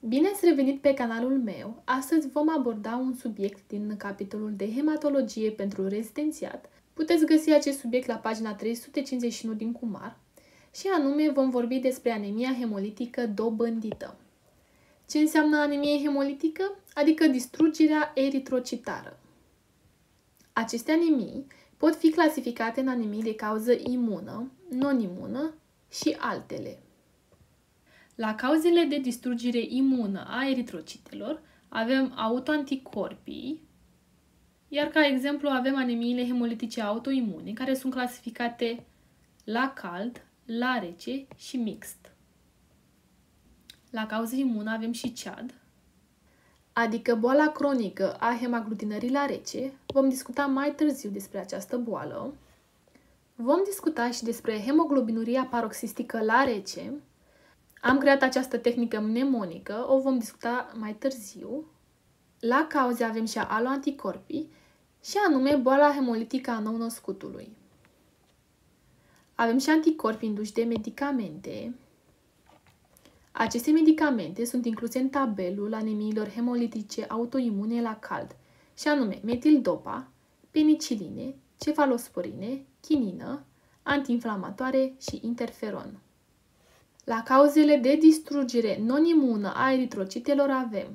Bine ați revenit pe canalul meu! Astăzi vom aborda un subiect din capitolul de hematologie pentru rezidențiat. Puteți găsi acest subiect la pagina 351 din Cumar și anume vom vorbi despre anemia hemolitică dobândită. Ce înseamnă anemie hemolitică? Adică distrugerea eritrocitară. Aceste anemii pot fi clasificate în anemii de cauză imună, non-imună și altele. La cauzele de distrugere imună a eritrocitelor avem autoanticorpii, iar ca exemplu avem anemiile hemolitice autoimune, care sunt clasificate la cald, la rece și mixt. La cauză imună avem și CHAD, adică boala cronică a hemaglutinării la rece. Vom discuta mai târziu despre această boală. Vom discuta și despre hemoglobinuria paroxistică la rece, am creat această tehnică mnemonică, o vom discuta mai târziu. La cauze avem și aloanticorpii și anume boala hemolitică a nou-născutului. Avem și anticorpi induși de medicamente. Aceste medicamente sunt incluse în tabelul anemiilor hemolitice autoimune la cald, și anume metildopa, peniciline, cefalosporine, chinină, antiinflamatoare și interferon. La cauzele de distrugere non-imună a eritrocitelor avem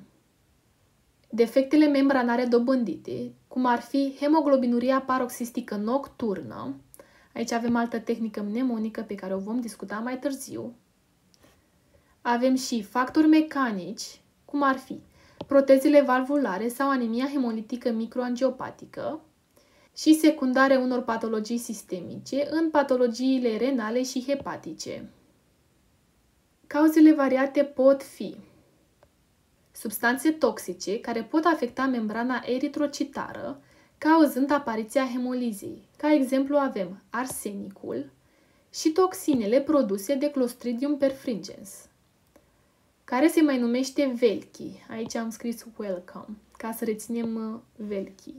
defectele membranare dobândite, cum ar fi hemoglobinuria paroxistică nocturnă, aici avem altă tehnică mnemonică pe care o vom discuta mai târziu, avem și factori mecanici, cum ar fi protezele valvulare sau anemia hemolitică microangiopatică și secundare unor patologii sistemice în patologiile renale și hepatice. Cauzele variate pot fi substanțe toxice care pot afecta membrana eritrocitară, cauzând apariția hemolizei. Ca exemplu avem arsenicul și toxinele produse de Clostridium perfringens, care se mai numește velchi. Aici am scris welcome, ca să reținem uh, velchi.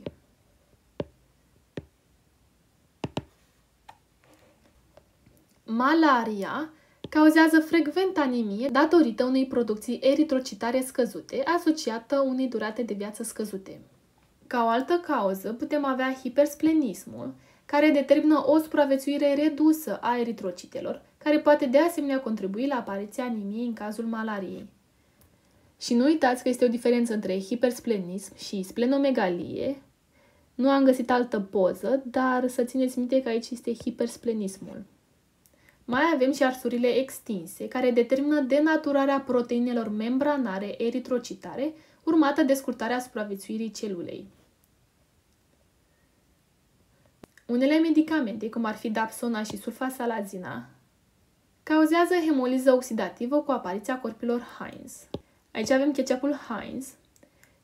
Malaria cauzează frecvent anemie datorită unei producții eritrocitare scăzute, asociată unei durate de viață scăzute. Ca o altă cauză, putem avea hipersplenismul, care determină o supraviețuire redusă a eritrocitelor, care poate de asemenea contribui la apariția anemiei în cazul malariei. Și nu uitați că este o diferență între hipersplenism și splenomegalie. Nu am găsit altă poză, dar să țineți minte că aici este hipersplenismul. Mai avem și arsurile extinse, care determină denaturarea proteinelor membranare eritrocitare, urmată de scurtarea supraviețuirii celulei. Unele medicamente, cum ar fi dapsona și sulfasalazina, cauzează hemoliză oxidativă cu apariția corpilor Heinz. Aici avem ketchupul Heinz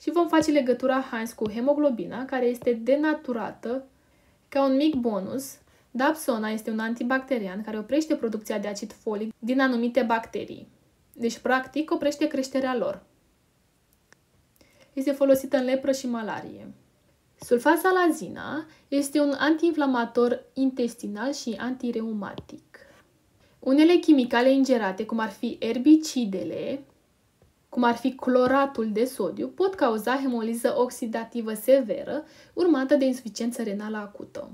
și vom face legătura Heinz cu hemoglobina, care este denaturată ca un mic bonus Dapsona este un antibacterian care oprește producția de acid folic din anumite bacterii. Deci, practic, oprește creșterea lor. Este folosită în lepră și malarie. Sulfasalazina este un antiinflamator intestinal și antireumatic. Unele chimicale ingerate, cum ar fi erbicidele, cum ar fi cloratul de sodiu, pot cauza hemoliză oxidativă severă, urmată de insuficiență renală acută.